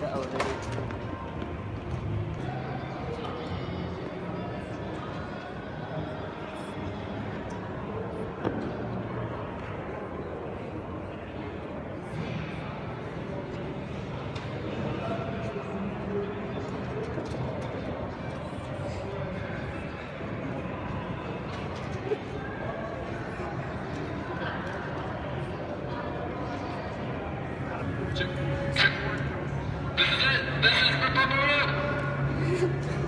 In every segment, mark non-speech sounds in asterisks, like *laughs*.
the elevator. This is it. This is *laughs*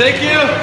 Thank you.